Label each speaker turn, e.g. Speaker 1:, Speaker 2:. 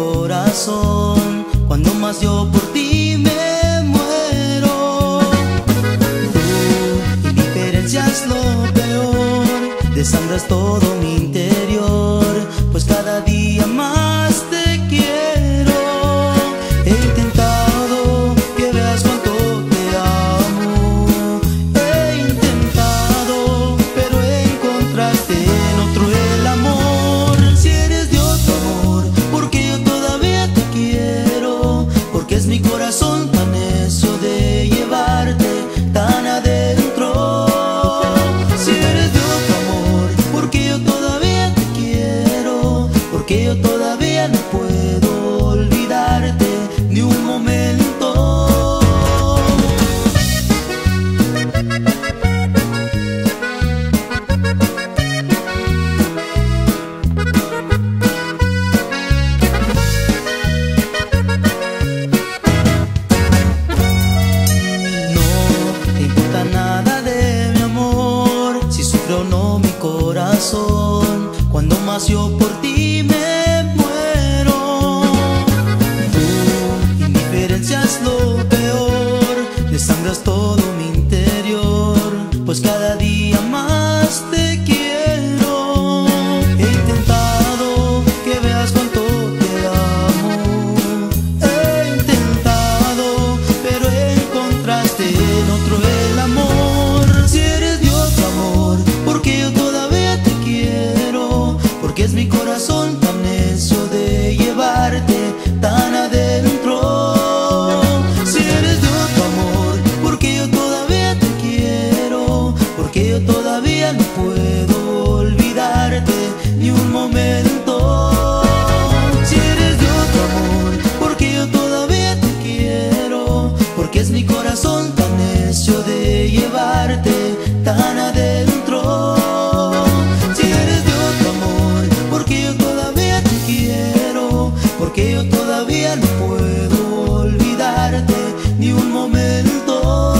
Speaker 1: corazón cuando más yo por ti me muero. Tú indiferencias lo peor, desambras todo mi interior. que yo todavía no puedo olvidarte ni un momento. No te importa nada de mi amor, si sufro o no mi corazón, cuando más yo por ti pues cada día no puedo olvidarte ni un momento. Si eres de otro amor, porque yo todavía te quiero, porque es mi corazón tan necio de llevarte tan adentro. Si eres de otro amor, porque yo todavía te quiero, porque yo todavía no puedo olvidarte ni un momento.